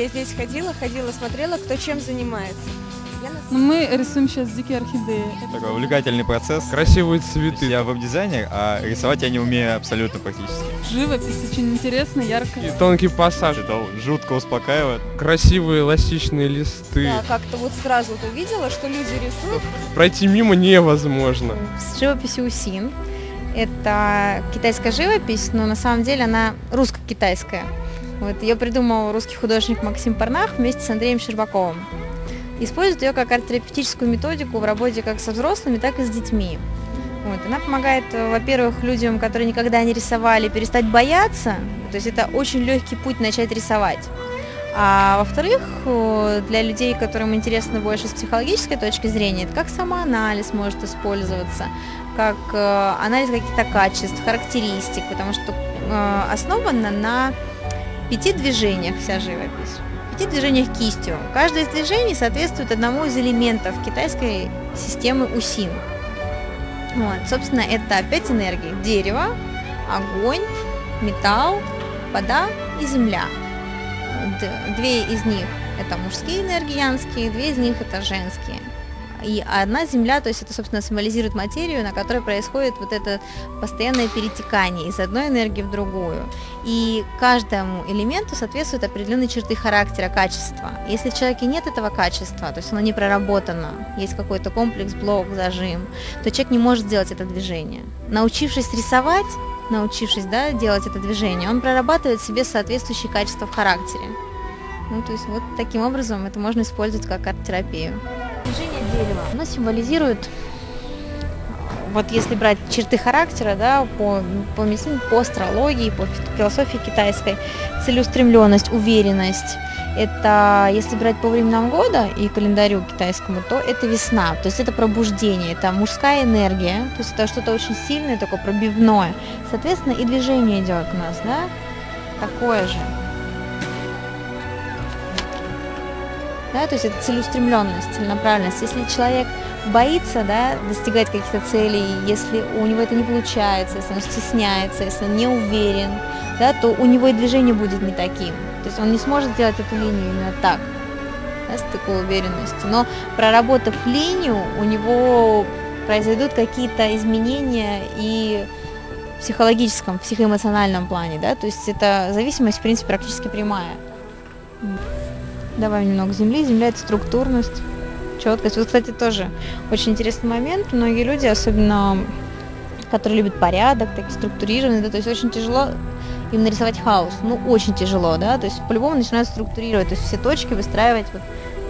я здесь ходила, ходила, смотрела, кто чем занимается. Ну, мы рисуем сейчас дикие орхидеи. Такой увлекательный процесс. Красивые цветы. Я веб-дизайнер, а рисовать я не умею абсолютно практически. Живопись очень интересно, ярко. И тонкий пассаж. Это жутко успокаивает. Красивые эластичные листы. Да, как-то вот сразу вот увидела, что люди рисуют. Пройти мимо невозможно. с живописью Усин. Это китайская живопись, но на самом деле она русско-китайская. Вот ее придумал русский художник Максим Парнах вместе с Андреем Щербаковым. Использует ее как арт-терапевтическую методику в работе как со взрослыми, так и с детьми. Вот. Она помогает, э, во-первых, людям, которые никогда не рисовали, перестать бояться. То есть это очень легкий путь начать рисовать. А во-вторых, э, для людей, которым интересно больше с психологической точки зрения, это как самоанализ может использоваться, как э, анализ каких-то качеств, характеристик, потому что основана на пяти движениях вся живопись. Пяти движениях кистью. Каждое из движений соответствует одному из элементов китайской системы УСИН. Вот, собственно, это опять энергии. Дерево, огонь, металл, вода и земля. Две из них это мужские энергии янские, две из них это женские. И одна земля, то есть это, собственно, символизирует материю, на которой происходит вот это постоянное перетекание из одной энергии в другую. И каждому элементу соответствуют определенные черты характера, качества. Если в человеке нет этого качества, то есть оно не проработано, есть какой-то комплекс, блок, зажим, то человек не может сделать это движение. Научившись рисовать, научившись да, делать это движение, он прорабатывает себе соответствующие качества в характере. Ну, то есть вот таким образом это можно использовать как арт-терапию. Движение дерева, оно символизирует, вот если брать черты характера, да, по, по медицине, по астрологии, по фи- философии китайской, целеустремленность, уверенность. Это, если брать по временам года и календарю китайскому, то это весна, то есть это пробуждение, это мужская энергия, то есть это что-то очень сильное, такое пробивное. Соответственно, и движение идет у нас, да, такое же. Да, то есть это целеустремленность, целенаправленность. Если человек боится, да, достигать каких-то целей, если у него это не получается, если он стесняется, если он не уверен, да, то у него и движение будет не таким. То есть он не сможет сделать эту линию именно так, да, с такой уверенностью. Но проработав линию, у него произойдут какие-то изменения и в психологическом, психоэмоциональном плане, да, то есть это зависимость, в принципе, практически прямая. Добавим немного земли. Земля это структурность, четкость. Вот, кстати, тоже очень интересный момент. Многие люди, особенно которые любят порядок, такие структурированные, да, то есть очень тяжело им нарисовать хаос. Ну, очень тяжело, да, то есть по-любому начинают структурировать, то есть все точки выстраивать вот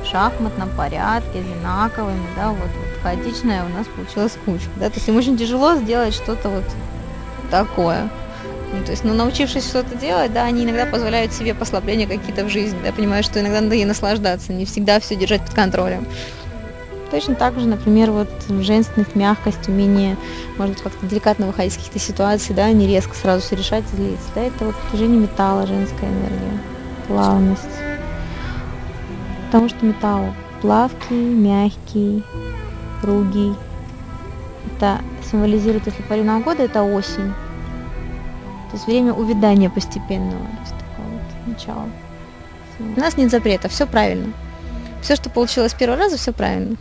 в шахматном порядке, одинаковыми, да, вот, вот хаотичная у нас получилась кучка, да, то есть им очень тяжело сделать что-то вот такое. Ну, то есть, ну, научившись что-то делать, да, они иногда позволяют себе послабления какие-то в жизни, да, понимают, что иногда надо и наслаждаться, не всегда все держать под контролем. Точно так же, например, вот женственность, мягкость, умение, может быть, как-то деликатно выходить из каких-то ситуаций, да, не резко сразу все решать и злиться, да, это вот движение металла, женская энергия, плавность. Потому что металл плавкий, мягкий, ругий. Это символизирует, если по года, это осень. То есть время увядания постепенного, то есть такое вот начало. У нас нет запрета, все правильно. Все, что получилось первого раза, все правильно.